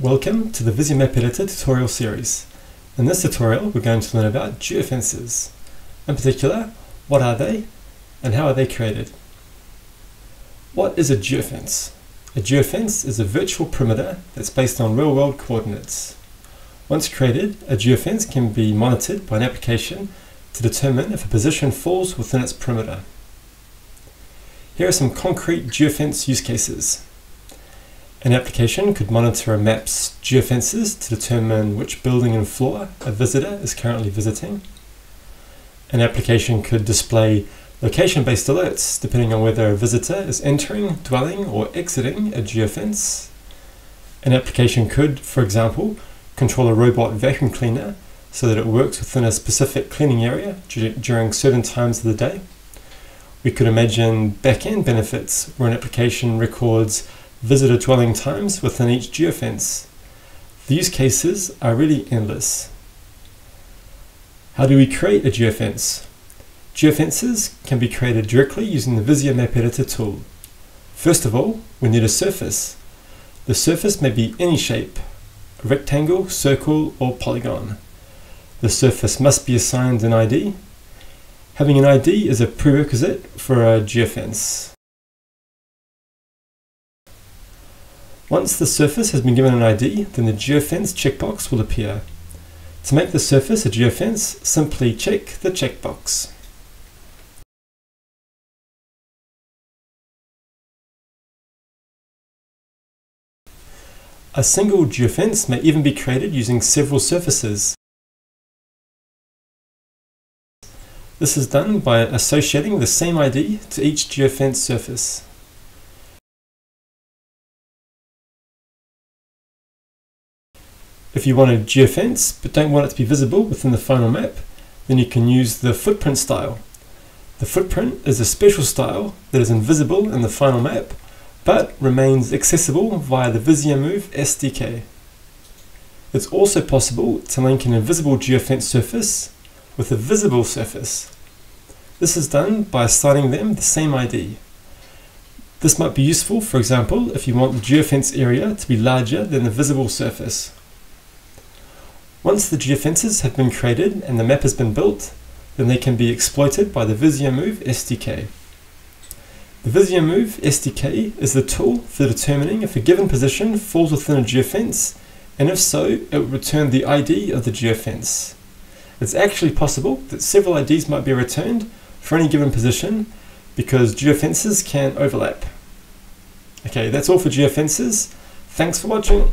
Welcome to the Visio Map Editor tutorial series. In this tutorial we're going to learn about geofences. In particular, what are they and how are they created? What is a geofence? A geofence is a virtual perimeter that's based on real-world coordinates. Once created, a geofence can be monitored by an application to determine if a position falls within its perimeter. Here are some concrete geofence use cases. An application could monitor a map's geofences to determine which building and floor a visitor is currently visiting. An application could display location-based alerts depending on whether a visitor is entering, dwelling, or exiting a geofence. An application could, for example, control a robot vacuum cleaner so that it works within a specific cleaning area during certain times of the day. We could imagine back-end benefits where an application records visitor dwelling times within each geofence. The use cases are really endless. How do we create a geofence? Geofences can be created directly using the Visio Map Editor tool. First of all, we need a surface. The surface may be any shape, a rectangle, circle, or polygon. The surface must be assigned an ID. Having an ID is a prerequisite for a geofence. Once the surface has been given an ID, then the geofence checkbox will appear. To make the surface a geofence, simply check the checkbox. A single geofence may even be created using several surfaces. This is done by associating the same ID to each geofence surface. If you want a geofence but don't want it to be visible within the final map, then you can use the footprint style. The footprint is a special style that is invisible in the final map but remains accessible via the VisioMove SDK. It's also possible to link an invisible geofence surface with a visible surface. This is done by assigning them the same ID. This might be useful, for example, if you want the geofence area to be larger than the visible surface. Once the geofences have been created and the map has been built, then they can be exploited by the VisioMove SDK. The VisioMove SDK is the tool for determining if a given position falls within a geofence, and if so, it will return the ID of the geofence. It's actually possible that several IDs might be returned for any given position because geofences can overlap. Okay, that's all for geofences. Thanks for watching.